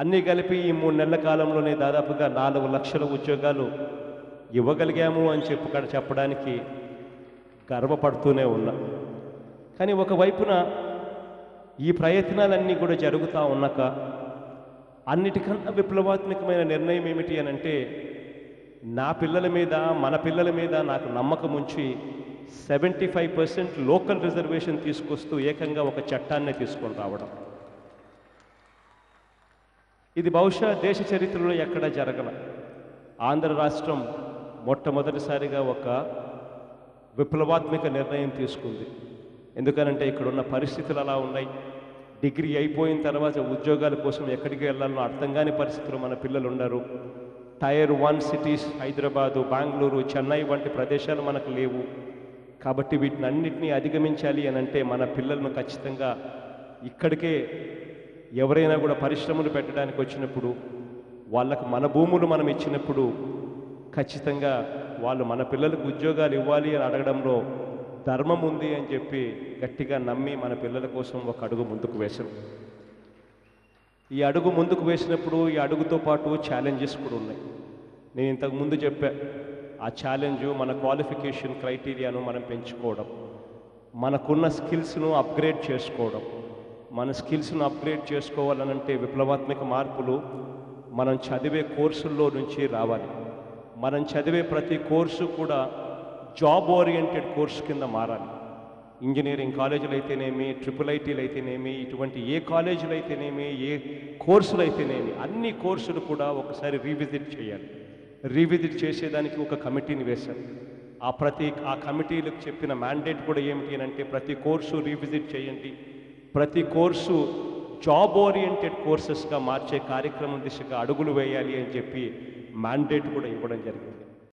అన్నీ కలిపి ఈ మూడు నెలల కాలంలోనే దాదాపుగా నాలుగు లక్షల ఉద్యోగాలు ఇవ్వగలిగాము అని చెప్పు చెప్పడానికి గర్వపడుతూనే ఉన్నా. కానీ ఒకవైపున ఈ ప్రయత్నాలన్నీ కూడా జరుగుతూ ఉన్నాక అన్నిటికన్నా విప్లవాత్మకమైన నిర్ణయం ఏమిటి అని అంటే నా పిల్లల మీద మన పిల్లల మీద నాకు నమ్మకం ఉంచి seventy five percent local reservation తీసుకొస్తూ ఏకంగా ఒక చట్టాన్ని తీసుకొని రావడం. ఇది బహుశా దేశ చరిత్రలో ఎక్కడా జరగల. ఆంధ్ర రాష్ట్రం మొట్టమొదటిసారిగా ఒక విప్లవాత్మక నిర్ణయం తీసుకుంది. ఎందుకనంటే ఇక్కడున్న పరిస్థితులు అలా ఉన్నాయి. డిగ్రీ అయిపోయిన తర్వాత ఉద్యోగాల కోసం ఎక్కడికి వెళ్ళాలో అర్థం కాని పరిస్థితులు మన పిల్లలు ఉన్నారు tier one cities Hyderabad Bengaluru Chennai వంటి ప్రదేశాలు మనకు లేవు. కాబట్టి వీటిని అన్నింటినీ అధిగమించాలి అని అంటే మన పిల్లలను ఖచ్చితంగా ఇక్కడికే ఎవరైనా కూడా పరిశ్రమలు పెట్టడానికి వచ్చినప్పుడు వాళ్ళకు మన భూములు మనం ఇచ్చినప్పుడు ఖచ్చితంగా వాళ్ళు మన పిల్లలకు ఉద్యోగాలు ఇవ్వాలి అని అడగడంలో ధర్మం ఉంది అని చెప్పి గట్టిగా నమ్మి మన పిల్లల కోసం ఒక అడుగు ముందుకు వేశారు. ఈ అడుగు ముందుకు వేసినప్పుడు ఈ అడుగుతో పాటు ఛాలెంజెస్ కూడా ఉన్నాయి. నేను ఇంతకు ముందు చెప్పా ఆ ఛాలెంజ్ మన క్వాలిఫికేషన్ క్రైటీరియాను మనం పెంచుకోవడం మనకున్న స్కిల్స్ను అప్గ్రేడ్ చేసుకోవడం. మన స్కిల్స్ను అప్గ్రేడ్ చేసుకోవాలనంటే విప్లవాత్మక మార్పులు మనం చదివే కోర్సుల్లో నుంచి రావాలి. మనం చదివే ప్రతి కోర్సు కూడా జాబ్ ఓరియంటెడ్ కోర్సు కింద మారాలి. ఇంజనీరింగ్ కాలేజీలు అయితేనేమి ట్రిపుల్ ఐటీలు అయితేనేమి ఇటువంటి ఏ కాలేజీలు అయితేనేమి ఏ కోర్సులు అయితేనేమి అన్ని కోర్సులు కూడా ఒకసారి రీవిజిట్ చేయాలి. రీవిజిట్ చేసేదానికి ఒక కమిటీని వేశారు. ఆ ప్రతి ఆ కమిటీలకు చెప్పిన మ్యాండేట్ కూడా ఏమిటి అని అంటే ప్రతి కోర్సు రీవిజిట్ చేయండి. ప్రతి కోర్సు జాబ్ ఓరియంటెడ్ కోర్సెస్గా మార్చే కార్యక్రమం దిశగా అడుగులు వేయాలి అని చెప్పి మ్యాండేట్ కూడా ఇవ్వడం జరిగింది.